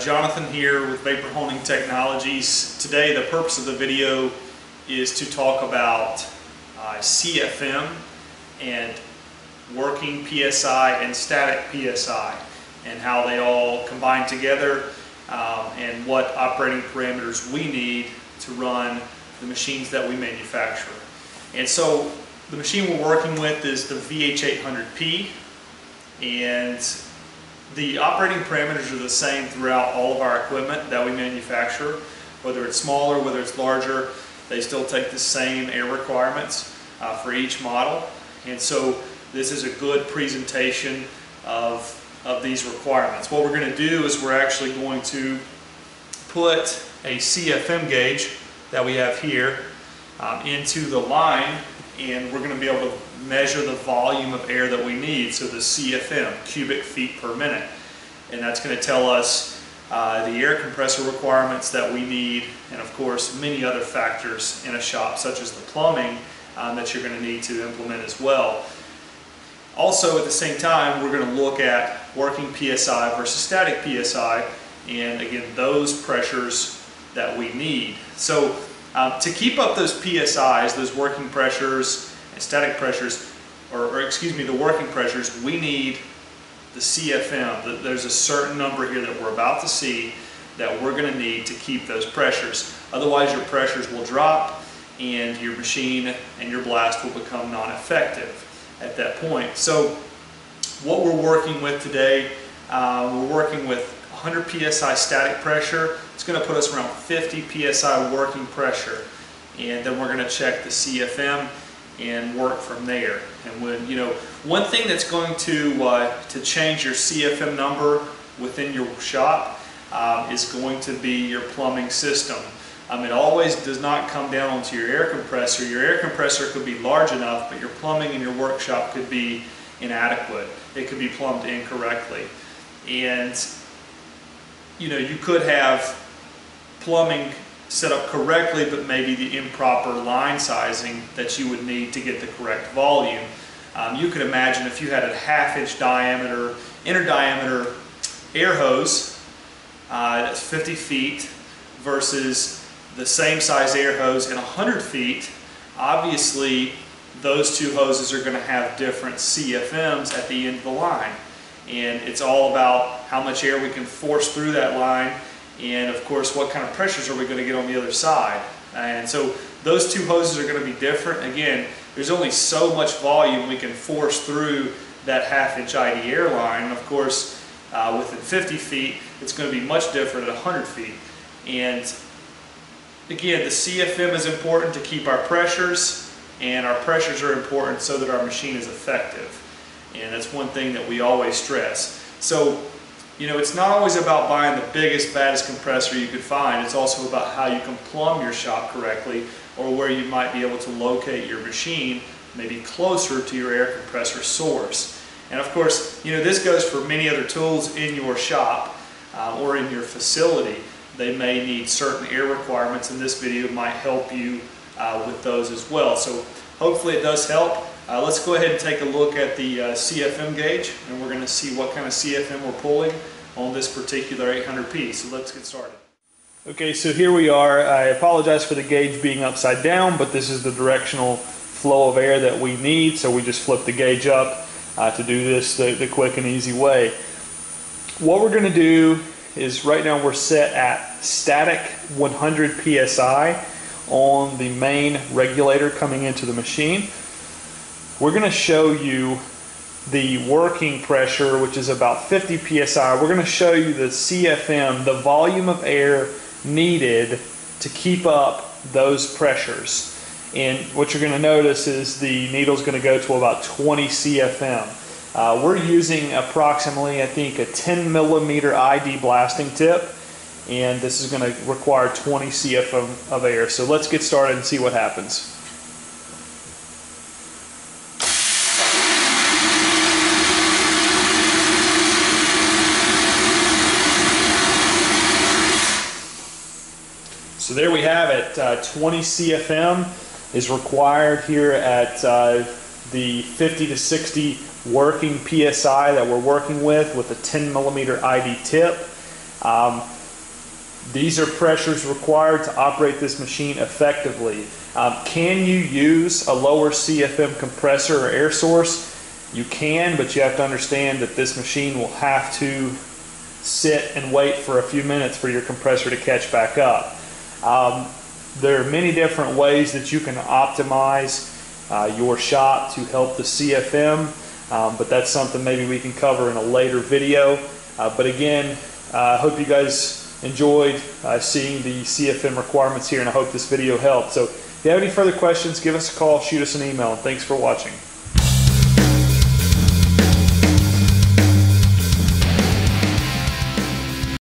Jonathan here with Vapor Honing Technologies. Today the purpose of the video is to talk about uh, CFM and working PSI and static PSI and how they all combine together um, and what operating parameters we need to run the machines that we manufacture. And so the machine we're working with is the VH800P and the operating parameters are the same throughout all of our equipment that we manufacture, whether it's smaller, whether it's larger, they still take the same air requirements uh, for each model. And so this is a good presentation of, of these requirements. What we're going to do is we're actually going to put a CFM gauge that we have here um, into the line and we're going to be able to measure the volume of air that we need, so the CFM, cubic feet per minute. And that's going to tell us uh, the air compressor requirements that we need, and of course many other factors in a shop, such as the plumbing um, that you're going to need to implement as well. Also at the same time, we're going to look at working PSI versus static PSI, and again, those pressures that we need. So um, to keep up those PSIs, those working pressures and static pressures, or, or, excuse me, the working pressures, we need the CFM. There's a certain number here that we're about to see that we're going to need to keep those pressures. Otherwise your pressures will drop and your machine and your blast will become non-effective at that point. So what we're working with today, uh, we're working with 100 psi static pressure it's going to put us around 50 psi working pressure. And then we're going to check the CFM and work from there. And when, you know, one thing that's going to, uh, to change your CFM number within your shop um, is going to be your plumbing system. Um, it always does not come down onto your air compressor. Your air compressor could be large enough, but your plumbing in your workshop could be inadequate. It could be plumbed incorrectly. And, you know, you could have plumbing set up correctly, but maybe the improper line sizing that you would need to get the correct volume. Um, you could imagine if you had a half inch diameter, inner diameter air hose uh, that's 50 feet versus the same size air hose in 100 feet, obviously those two hoses are going to have different CFMs at the end of the line. And it's all about how much air we can force through that line and of course what kind of pressures are we going to get on the other side. And so those two hoses are going to be different. Again, there's only so much volume we can force through that half inch ID air line. Of course, uh, within 50 feet, it's going to be much different at 100 feet. And again, the CFM is important to keep our pressures, and our pressures are important so that our machine is effective. And that's one thing that we always stress. So you know, it's not always about buying the biggest, baddest compressor you could find. It's also about how you can plumb your shop correctly or where you might be able to locate your machine maybe closer to your air compressor source. And of course, you know, this goes for many other tools in your shop uh, or in your facility. They may need certain air requirements and this video might help you uh, with those as well. So hopefully it does help. Uh, let's go ahead and take a look at the uh, CFM gauge and we're going to see what kind of CFM we're pulling on this particular 800P. So let's get started. Okay, so here we are. I apologize for the gauge being upside down, but this is the directional flow of air that we need. So we just flip the gauge up uh, to do this the, the quick and easy way. What we're going to do is right now we're set at static 100 psi on the main regulator coming into the machine. We're going to show you the working pressure, which is about 50 psi. We're going to show you the CFM, the volume of air needed to keep up those pressures. And what you're going to notice is the needle is going to go to about 20 CFM. Uh, we're using approximately, I think, a 10 millimeter ID blasting tip, and this is going to require 20 CFM of air. So let's get started and see what happens. There we have it. Uh, 20 CFM is required here at uh, the 50 to 60 working PSI that we're working with with a 10 millimeter ID tip. Um, these are pressures required to operate this machine effectively. Um, can you use a lower CFM compressor or air source? You can, but you have to understand that this machine will have to sit and wait for a few minutes for your compressor to catch back up. Um, there are many different ways that you can optimize uh, your shop to help the CFM, um, but that's something maybe we can cover in a later video. Uh, but again, uh, I hope you guys enjoyed uh, seeing the CFM requirements here, and I hope this video helped. So if you have any further questions, give us a call, shoot us an email, and thanks for watching.